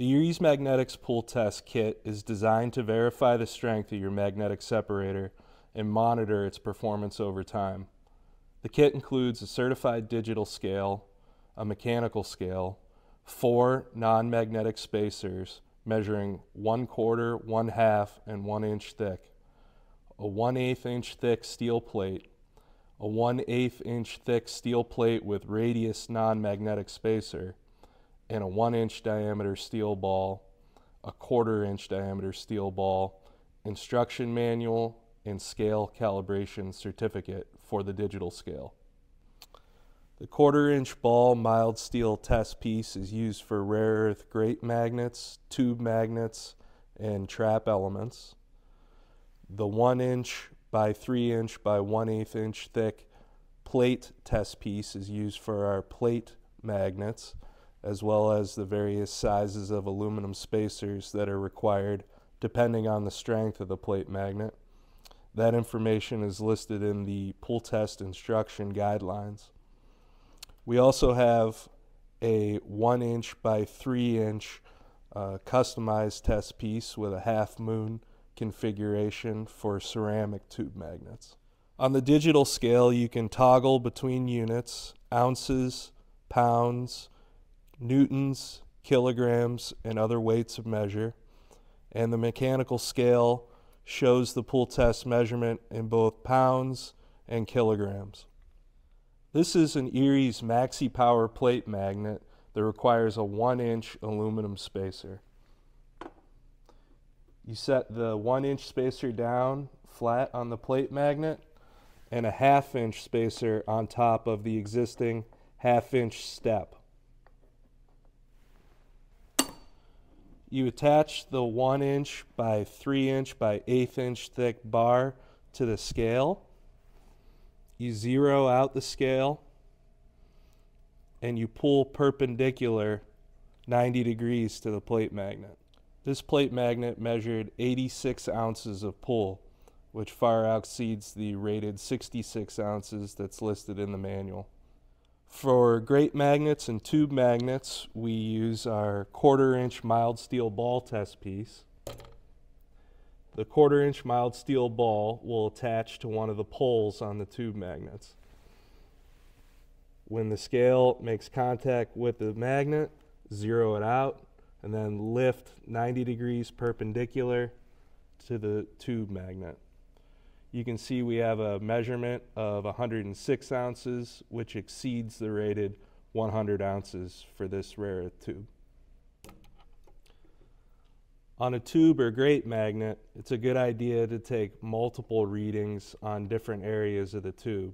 The Eriez Magnetics Pull Test Kit is designed to verify the strength of your magnetic separator and monitor its performance over time. The kit includes a certified digital scale, a mechanical scale, four non-magnetic spacers measuring one quarter, one half, and one inch thick, a one eighth inch thick steel plate, a one eighth inch thick steel plate with radius non-magnetic spacer, and a one inch diameter steel ball, a quarter inch diameter steel ball, instruction manual, and scale calibration certificate for the digital scale. The quarter inch ball mild steel test piece is used for rare earth grate magnets, tube magnets, and trap elements. The one inch by three inch by one eighth inch thick plate test piece is used for our plate magnets as well as the various sizes of aluminum spacers that are required depending on the strength of the plate magnet. That information is listed in the pull test instruction guidelines. We also have a one inch by three inch uh, customized test piece with a half moon configuration for ceramic tube magnets. On the digital scale, you can toggle between units, ounces, pounds, newtons, kilograms, and other weights of measure. And the mechanical scale shows the pull test measurement in both pounds and kilograms. This is an Eriez Maxi Power plate magnet that requires a one inch aluminum spacer. You set the one inch spacer down flat on the plate magnet and a half inch spacer on top of the existing half inch step. You attach the one inch by three inch by eighth inch thick bar to the scale. You zero out the scale and you pull perpendicular 90 degrees to the plate magnet. This plate magnet measured 86 ounces of pull, which far exceeds the rated 66 ounces that's listed in the manual. For grate magnets and tube magnets, we use our quarter inch mild steel ball test piece. The quarter inch mild steel ball will attach to one of the poles on the tube magnets. When the scale makes contact with the magnet, zero it out, and then lift 90 degrees perpendicular to the tube magnet you can see we have a measurement of 106 ounces, which exceeds the rated 100 ounces for this rare earth tube. On a tube or grate magnet, it's a good idea to take multiple readings on different areas of the tube.